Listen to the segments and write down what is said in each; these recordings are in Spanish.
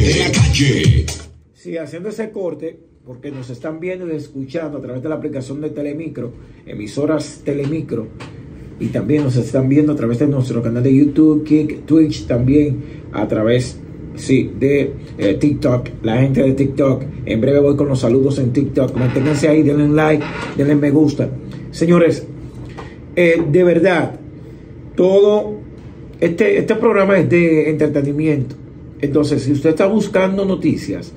de. Sí, haciendo ese corte, porque nos están viendo y escuchando a través de la aplicación de Telemicro, emisoras Telemicro, y también nos están viendo a través de nuestro canal de YouTube, Kick, Twitch, también a través sí, de eh, TikTok, la gente de TikTok. En breve voy con los saludos en TikTok. Manténganse ahí, denle like, denle me gusta. Señores, eh, de verdad, todo este, este programa es de entretenimiento. Entonces, si usted está buscando noticias,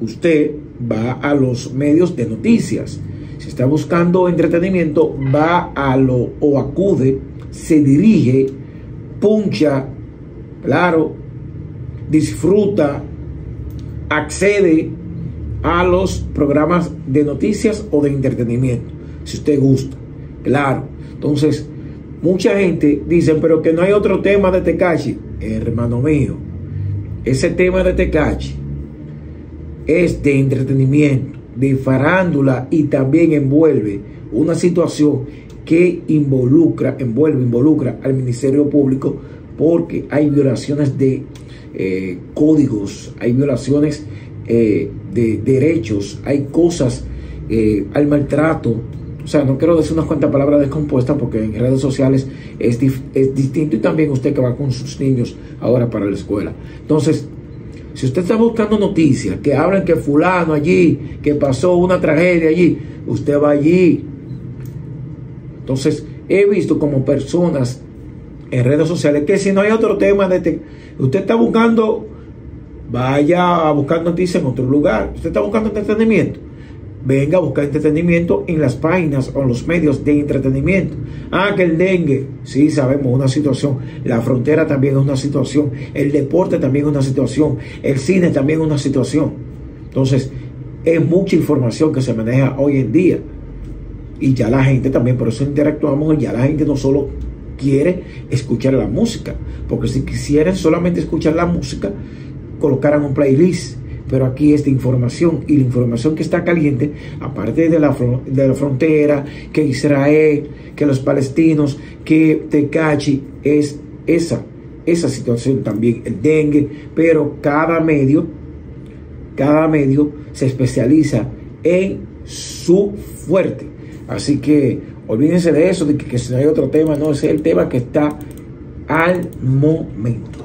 usted va a los medios de noticias. Si está buscando entretenimiento, va a lo o acude, se dirige, puncha, claro, disfruta, accede a los programas de noticias o de entretenimiento, si usted gusta. Claro. Entonces, mucha gente dice, pero que no hay otro tema de Tecachi. Hermano mío, ese tema de Tecachi es de entretenimiento, de farándula y también envuelve una situación que involucra, envuelve, involucra al Ministerio Público porque hay violaciones de eh, códigos, hay violaciones eh, de derechos, hay cosas, eh, hay maltrato. O sea, no quiero decir unas cuantas palabras descompuestas porque en redes sociales es, es distinto y también usted que va con sus niños ahora para la escuela. Entonces, si usted está buscando noticias que hablan que fulano allí, que pasó una tragedia allí, usted va allí. Entonces, he visto como personas en redes sociales que si no hay otro tema de este, usted está buscando, vaya a buscar noticias en otro lugar. Usted está buscando entretenimiento venga a buscar entretenimiento en las páginas o en los medios de entretenimiento. Ah, que el dengue, sí, sabemos, una situación. La frontera también es una situación. El deporte también es una situación. El cine también es una situación. Entonces, es mucha información que se maneja hoy en día. Y ya la gente también, por eso interactuamos, y ya la gente no solo quiere escuchar la música, porque si quisieran solamente escuchar la música, colocaran un playlist pero aquí esta información y la información que está caliente, aparte de la, de la frontera, que Israel, que los palestinos, que Tecachi, es esa, esa situación también, el dengue, pero cada medio, cada medio se especializa en su fuerte. Así que olvídense de eso, de que, si no hay otro tema, no, ese es el tema que está al momento.